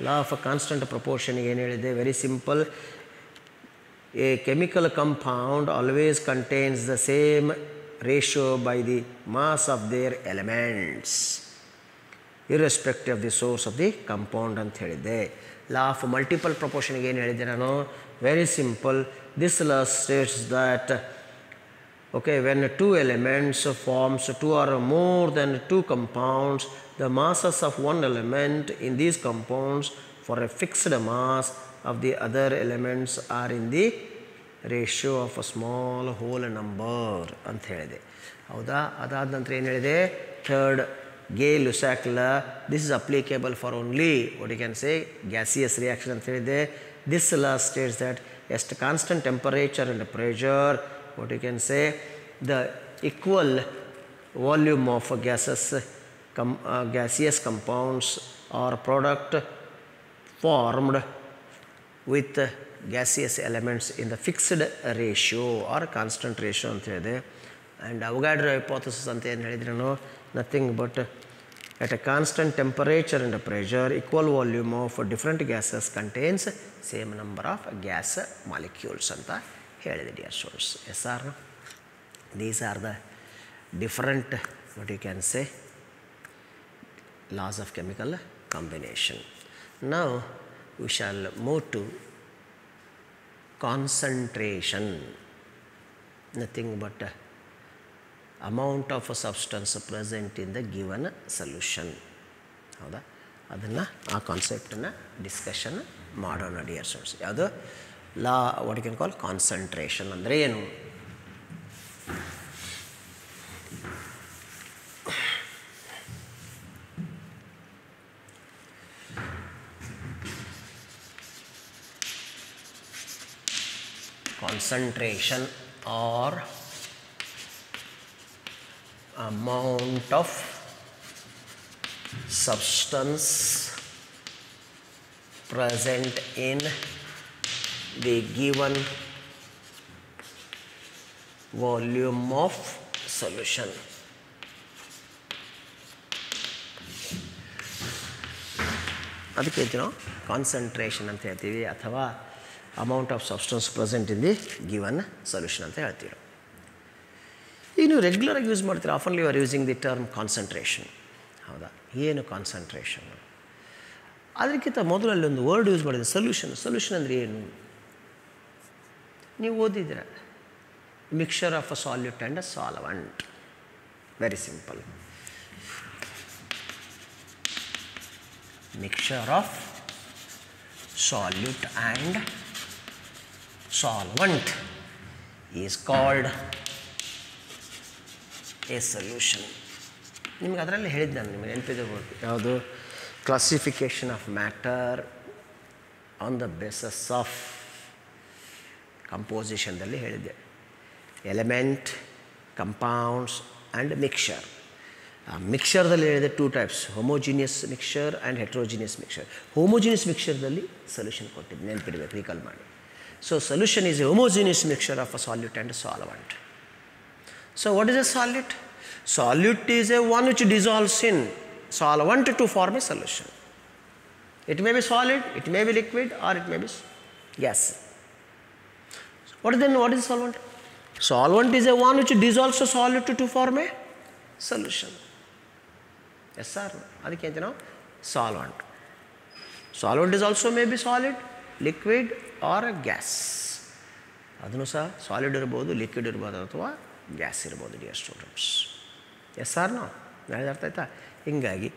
ಲಾ ಆಫ್ ಕಾನ್ಸ್ಟಂಟ್ ಪ್ರಪೋರ್ಷನ್ಗೆ ಏನು ಹೇಳಿದೆ very simple a chemical compound always contains the same ratio by the mass of their elements irrespective of the source of the compound ಅಂತ ಹೇಳಿದ್ದೆ. ಲಾ ಆಫ್ ಮಲ್ಟಿಪಲ್ ಪ್ರಪೋರ್ಷನ್ಗೆ ಏನು ಹೇಳಿದ್ದೆ ನಾನು? very simple this law states that okay when two elements forms two or more than two compounds the masses of one element in these compounds for a fixed mass of the other elements are in the ratio of a small whole number ಅಂತ ಹೇಳಿದೆ ಹೌದಾ ಅದಾದ ನಂತರ ಏನು ಹೇಳಿದೆ third Gay ಲುಸಾಕ್ಲ this is applicable for only what you can say gaseous reaction ಅಂತ ಹೇಳಿದೆ this law states that at constant temperature and pressure what you can say the equal volume of gases com- uh, gaseous compounds or product formed with gaseous elements in the fixed ratio or constant ratio ಅಂತ ಹೇಳಿದೆ ಆ್ಯಂಡ್ ಅವಗಾಡ್ರ ಹೈಪೋಥಸಿಸ್ ಅಂತ ಏನು ಹೇಳಿದ್ರೇನು nothing but at a constant temperature and pressure equal volume of different gases contains same number of gas molecules ಅಂತ ಹೇಳಿದೆ dear students yes are these are the different what you can say laws of chemical combination now we shall move to concentration nothing but amount of substance present in the given solution ಹೌದಾ? ಅದನ್ನು ಆ ಕಾನ್ಸೆಪ್ಟನ್ನು ಡಿಸ್ಕಷನ್ ಮಾಡೋಣ ಡಿಯರ್ ಸ್ಟೋರ್ಸ್ ಯಾವುದು? Law what can call concentration ಅಂದರೆ ಏನು? Concentration are amount of substance present in the given volume of solution. ಅದಕ್ಕೆ ಹೇಳ್ತೀವಿ ನಾವು ಕಾನ್ಸಂಟ್ರೇಷನ್ ಅಂತ ಹೇಳ್ತೀವಿ ಅಥವಾ amount of substance present in the given solution ಅಂತ ಹೇಳ್ತೀವಿ ನಾವು. ರೆಗ್ಯುಲರಾಗಿ ಯೂಸ್ ಮಾಡ್ತೀರಾ? Oftenly you are using the term concentration ಹೌದಾ? ಏನು ಕಾನ್ಸಂಟ್ರೇಷನ್ ಅದಕ್ಕಿಂತ ಮೊದಲು ಅಲ್ಲಿ ಒಂದು ವರ್ಡ್ ಯೂಸ್ ಮಾಡಿದೆ ಸೊಲ್ಯೂಷನ್ ಸೊಲ್ಯೂಷನ್ ಅಂದರೆ ಏನು? ನೀವು ಓದಿದ್ರೆ. Mixture of a solute and a solvent very simple mixture of solute and solvent is called a solution ನಿಮ್ಗೆ ಅದರಲ್ಲಿ ಹೇಳಿದ್ದೆ ನಾನು ನಿಮಗೆ ನೆನಪಿದೆ ಯಾವುದು? Classification of matter on the basis of ಕಂಪೋಸಿಷನ್ದಲ್ಲಿ ಹೇಳಿದ್ದೆ. ಎಲಿಮೆಂಟ್ ಕಂಪೌಂಡ್ಸ್ ಆ್ಯಂಡ್ ಮಿಕ್ಸರ್ ಆ ಮಿಕ್ಸರ್ದಲ್ಲಿ ಹೇಳಿದೆ two types homogeneous mixture and heterogeneous mixture homogeneous ಮಿಕ್ಸರ್ದಲ್ಲಿ solution ಕೊಟ್ಟಿದ್ದೆ, ನೆನಪಿಡಬೇಕು ರೀಕಾಲ್ ಮಾಡಿ. So solution is a homogeneous mixture of a solute and solvent so what is a solute solute is a one which dissolves in solvent to form a solution it may be solid it may be liquid or it may be gas what then what is solvent solvent is a one which dissolves a solute to form a solution yes sir ಅದಕ್ಕೆ ಅಂತ ನಾವು solvent solvent is also may be solid liquid or gas ಅದನ್ನು ಸಹ ಸಾಲಿಡ್ ಇರ್ಬೋದು ಲಿಕ್ವಿಡ್ ಇರ್ಬೋದು ಅಥವಾ ಗ್ಯಾಸ್ ಇರ್ಬೋದು dear students yes or no ನಾಳೆ ಅರ್ಥ ಆಯ್ತಾ? ಹಿಂಗಾಗಿ,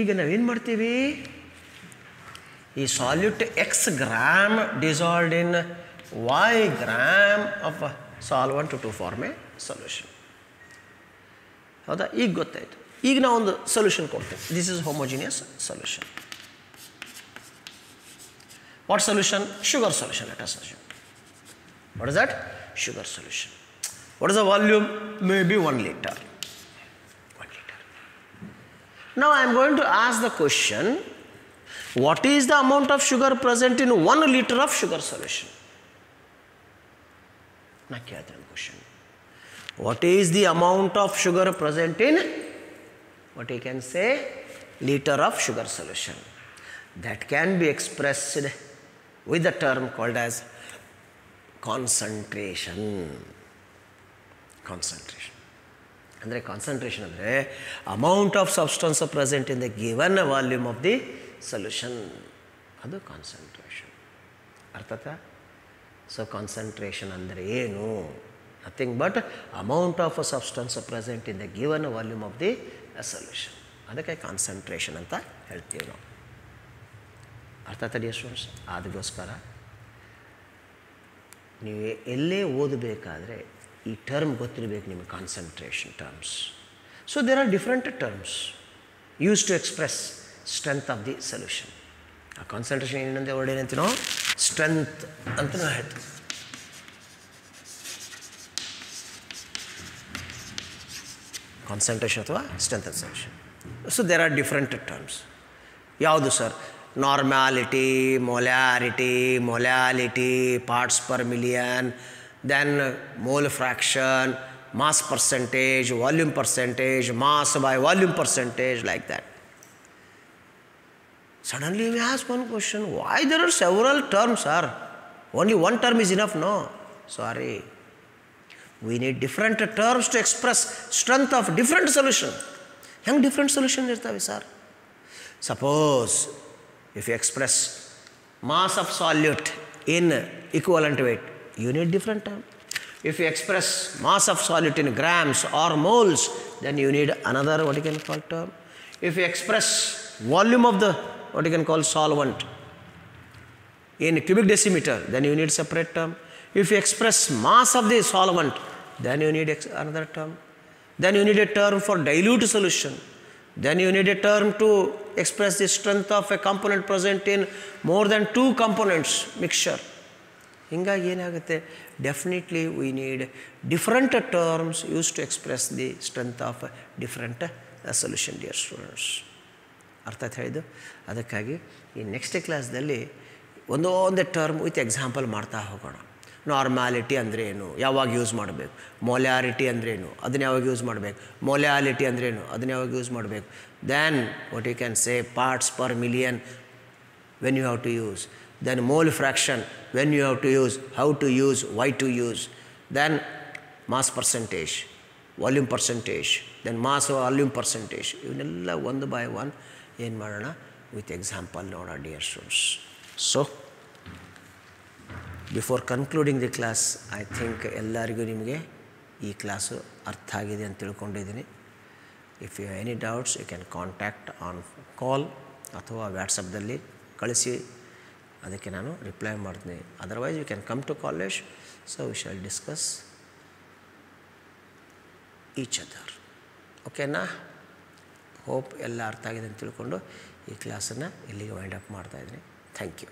ಈಗ ನಾವೇನು ಮಾಡ್ತೀವಿ? ಈ solute X gram dissolved in Y gram of solvent to form a solution ಹೌದಾ? ಈಗ ಗೊತ್ತಾಯಿತು. ಈಗ ನಾವು ಒಂದು ಸೊಲ್ಯೂಷನ್ ಕೊಡ್ತೀವಿ. This is homogeneous solution what solution sugar solution let us what is that sugar solution What is the volume? Maybe 1 liter. 1 liter. Now I am going to ask the question, what is the amount of sugar present in 1 liter of sugar solution? Now question. What is the amount of sugar present in what you can say liter of sugar solution that can be expressed with a term called as concentration. Concentration. ಅಂದರೆ ಕಾನ್ಸಂಟ್ರೇಷನ್ ಅಂದರೆ amount of substance present in the given volume of the solution ಅದು ಕಾನ್ಸಂಟ್ರೇಷನ್ ಅರ್ಥತಾ ಸೊ ಕಾನ್ಸಂಟ್ರೇಷನ್ ಅಂದರೆ ಏನು? Nothing but amount of a substance present in the given volume of the solution ಅದಕ್ಕೆ ಕಾನ್ಸಂಟ್ರೇಷನ್ ಅಂತ ಹೇಳ್ತೀವಿ ನಾವು. ಅರ್ಥ ತಡಿಯ ಸ್ಟೂಡೆಂಟ್ಸ್ ಅದಕ್ಕೋಸ್ಕರ ನೀವು ಎಲ್ಲೇ ಓದಬೇಕಾದ್ರೆ ಈ ಟರ್ಮ್ ಗೊತ್ತಿರಬೇಕು ನಿಮಗೆ concentration terms so there are different terms use to express strength of the solution ಆ ಕಾನ್ಸಂಟ್ರೇಷನ್ ಏನಂದ್ರೆ ಏನಂತೀನೋ? ಸ್ಟ್ರೆಂತ್ ಅಂತ ನಾವು ಹೇಳ್ತೀವಿ. ಕಾನ್ಸಂಟ್ರೇಷನ್ ಅಥವಾ strength of solution so there are different terms ಯಾವುದು sir normality molarity molality parts per million then mole fraction, mass percentage, volume percentage, mass by volume percentage, like that. Suddenly we ask one question, why there are several terms, sir? Only one term is enough? No. Sorry. We need different terms to express strength of different solution. Young different solution is irtave, sir. Suppose if you express mass of solute in equivalent weight, you need different term. If you express mass of solute in grams or moles then you need another what you can call term. If you express volume of the what you can call solvent in cubic decimeter then you need separate term. If you express mass of the solvent then you need another term. Then you need a term for dilute solution. Then you need a term to express the strength of a component present in more than two components mixture ಹಿಂಗಾಗಿ ಏನಾಗುತ್ತೆ? Definitely we need different terms use to express the strength of different solution dear students ಅರ್ಥ ಆಯ್ತು ಹೇಳಿದ್ದು? ಅದಕ್ಕಾಗಿ ಈ ನೆಕ್ಸ್ಟ್ ಕ್ಲಾಸ್ದಲ್ಲಿ ಒಂದೊಂದೇ ಟರ್ಮ್ ವಿತ್ ಎಕ್ಸಾಂಪಲ್ ಮಾಡ್ತಾ ಹೋಗೋಣ. ನಾರ್ಮ್ಯಾಲಿಟಿ ಅಂದ್ರೇನು? ಯಾವಾಗ ಯೂಸ್ ಮಾಡಬೇಕು? ಮೊಲ್ಯಾರಿಟಿ ಅಂದ್ರೇನು? ಅದನ್ನ ಯಾವಾಗ ಯೂಸ್ ಮಾಡಬೇಕು? ಮೊಲ್ಯಾಲಿಟಿ ಅಂದ್ರೇನು? ಅದನ್ನ ಯಾವಾಗ ಯೂಸ್ ಮಾಡಬೇಕು? Then what you can say parts per million when you have to use. Then mole fraction, when you have to use, how to use, why to use, then mass percentage, volume percentage, then mass volume percentage. ಇವನ್ನೆಲ್ಲ ಒಂದು ಬೈ ಒನ್ ಏನು ಮಾಡೋಣ? ವಿತ್ ಎಕ್ಸಾಂಪಲ್ ನೋಡೋಣ dear students so before concluding the class I think ಎಲ್ಲರಿಗೂ ನಿಮಗೆ ಈ ಕ್ಲಾಸು ಅರ್ಥ ಆಗಿದೆ ಅಂತ ತಿಳ್ಕೊಂಡಿದ್ದೀನಿ. If you any doubts you can contact on call ಅಥವಾ ವ್ಯಾಟ್ಸಪ್ದಲ್ಲಿ ಕಳಿಸಿ. ಅದಕ್ಕೆ ನಾನು ರಿಪ್ಲೈ ಮಾಡ್ತೀನಿ. Otherwise you can come to college so we shall discuss each other ಓಕೆನಾ ಹೋಪ್ ಎಲ್ಲ ಅರ್ಥ ಆಗಿದೆ ಅಂತ ತಿಳ್ಕೊಂಡು ಈ ಕ್ಲಾಸನ್ನು ಇಲ್ಲಿಗೆ ವೈಂಡ್ ಅಪ್ ಮಾಡ್ತಾಯಿದ್ದೀನಿ ಥ್ಯಾಂಕ್ ಯು